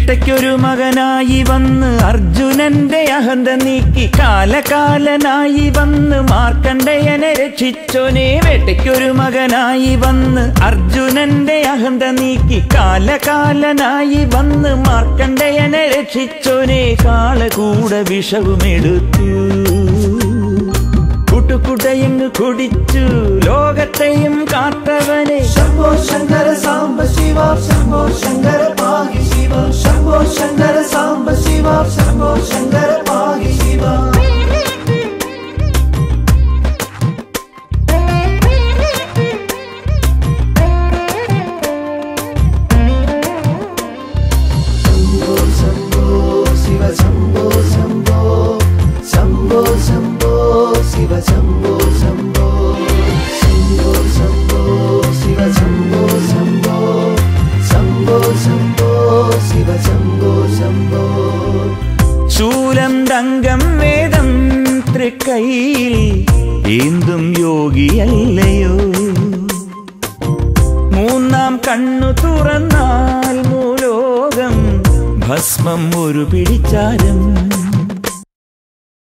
വേട്ടയ്ക്കൊരു മകനായി വന്ന് അർജുനന്റെ അഹന്ത നീക്കി കാലകാലനായി വന്ന് മാർക്കണ്ഡയനെ രക്ഷിച്ചോനെ. വേട്ടയ്ക്കൊരു മകനായി വന്ന് അർജുനന്റെ അഹന്ത നീക്കി കാലകാലനായി വന്ന് മാർക്കണ്ഡയനെ രക്ഷിച്ചോനെ. കാളകൂട വിഷവുമെടുത്തു. കുട്ടുകുടയും കുടിച്ചു. ലോകത്തെയും കാത്തവനെ. ശംഭോ ശങ്കര സാംബ ശിവ ശംഭോ ശങ്കര ശൂലം ദംഗം വേദം തൃക്കൈയിൽ ഏന്തും യോഗിയല്ലയോ? മൂന്നാം കണ്ണു തുറന്നാൽ മൂലോകം ഭസ്മം ഒരു പിടിച്ചാരം